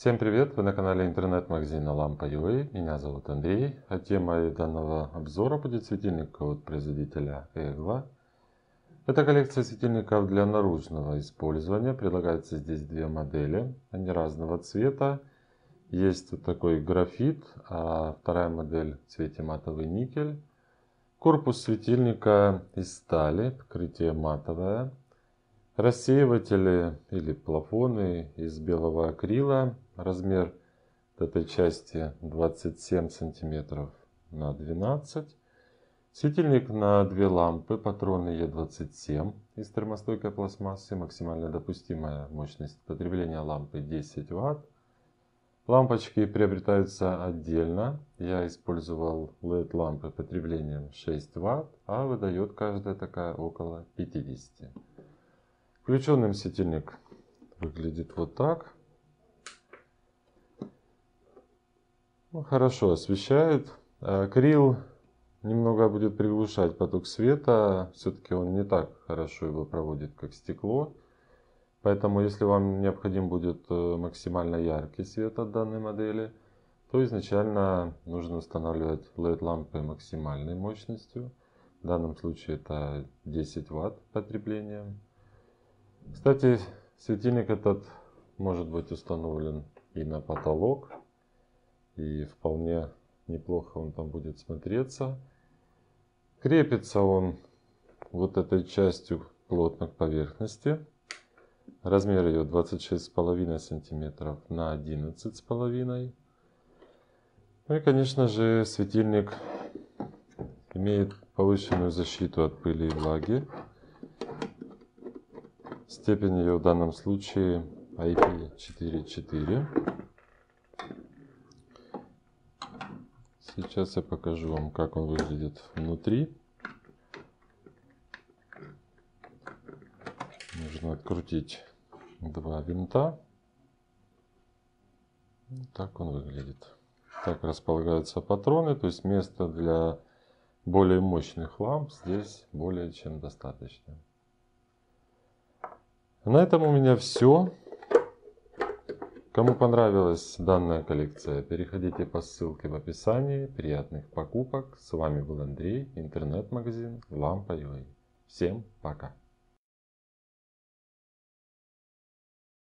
Всем привет! Вы на канале интернет-магазина Лампа.ua. Меня зовут Андрей. А темой данного обзора будет светильник от производителя Egla. Это коллекция светильников для наружного использования. Предлагается здесь две модели. Они разного цвета. Есть вот такой графит, а вторая модель в цвете матовый никель. Корпус светильника из стали, покрытие матовое. Рассеиватели или плафоны из белого акрила. Размер этой части 27 сантиметров на 12. Светильник на две лампы, патроны Е27 из термостойкой пластмассы. Максимально допустимая мощность потребления лампы 10 Вт. Лампочки приобретаются отдельно. Я использовал LED лампы потреблением 6 Вт, а выдает каждая такая около 50 Включенным светильник выглядит вот так. Ну, хорошо освещает. Акрил немного будет приглушать поток света. Все-таки он не так хорошо его проводит, как стекло. Поэтому, если вам необходим будет э, максимально яркий свет от данной модели, то изначально нужно устанавливать LED-лампы максимальной мощностью. В данном случае это 10 Вт потреблением. Кстати, светильник этот может быть установлен и на потолок. И вполне неплохо он там будет смотреться. Крепится он вот этой частью плотно к поверхности. Размер ее 26,5 сантиметров на 11,5. Ну и конечно же светильник имеет повышенную защиту от пыли и влаги. Степень ее в данном случае IP44. Сейчас я покажу вам, как он выглядит внутри. Нужно открутить два винта. Так он выглядит. Так располагаются патроны, то есть место для более мощных ламп здесь более чем достаточно. На этом у меня все. Кому понравилась данная коллекция, переходите по ссылке в описании. Приятных покупок. С вами был Андрей, интернет-магазин Лампа.ua. Всем пока!